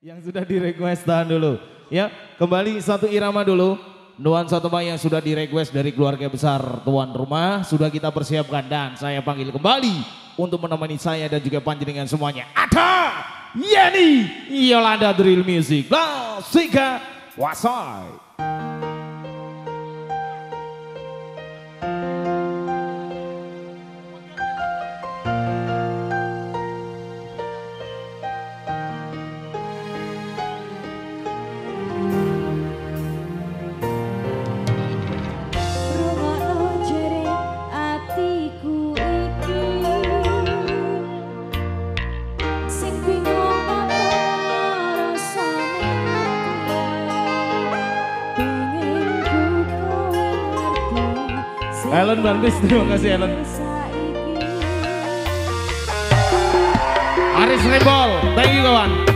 yang sudah direquest tahan dulu. Ya kembali satu irama dulu. Nuan satu bayi yang sudah direquest dari keluarga besar tuan rumah. Sudah kita persiapkan dan saya panggil kembali untuk menemani saya dan juga panjenengan semuanya. Ada Yeni Yolanda Drill Music. Lasika Wasai. Ellen Bartis, terima kasih Ellen. Aris Rebol, thank you kawan.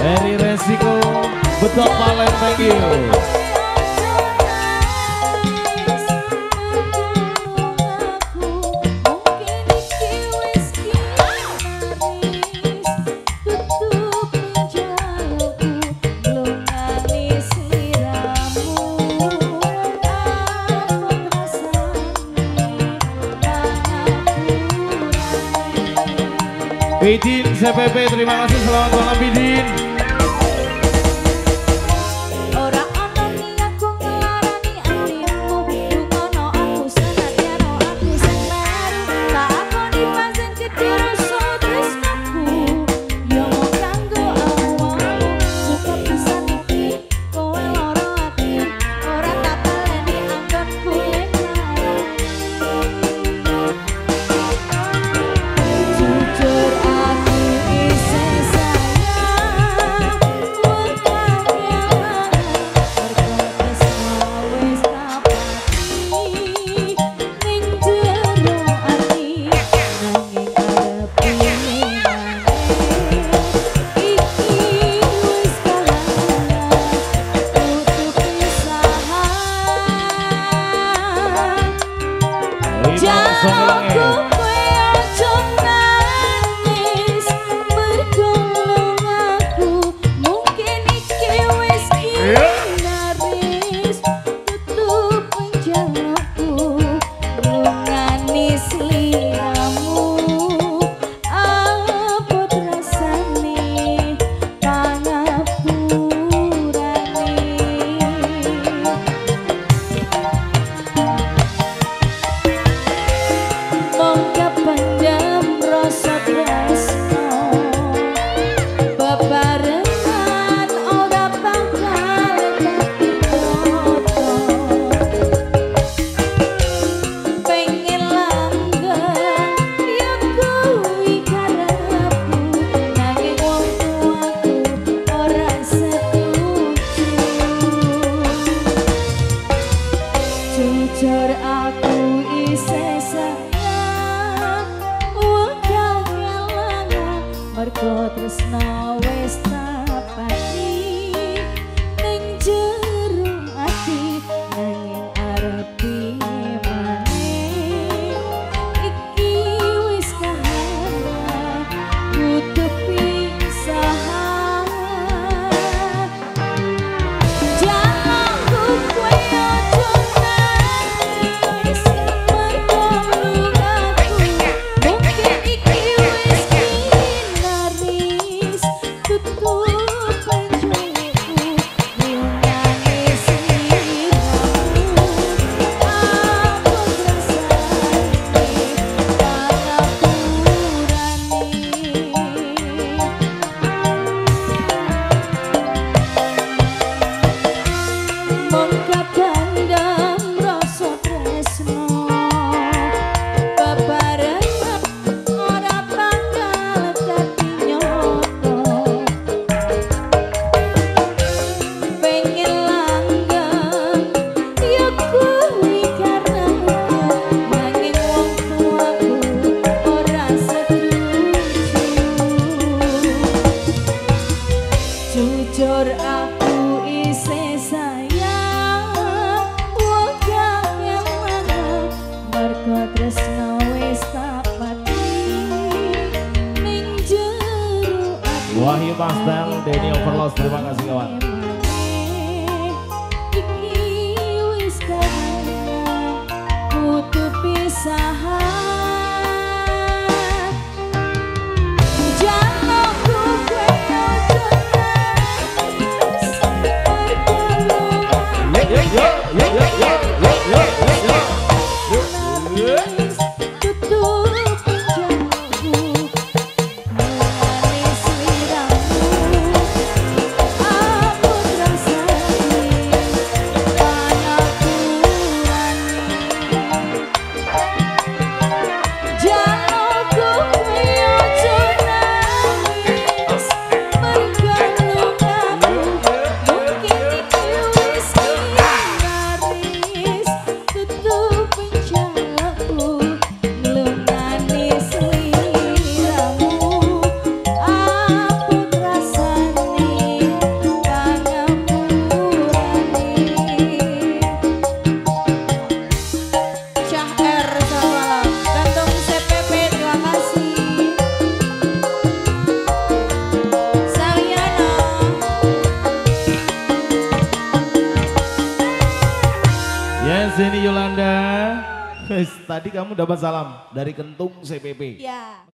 Dari resiko betok paling thank you. Bidin CPP terima kasih. Selamat malam Bidin 감사합니다. Pastel Denny Overloss. Terima kasih kawan. Yeah, yeah, yeah. Tadi kamu dapat salam dari Kentung CPP. Iya.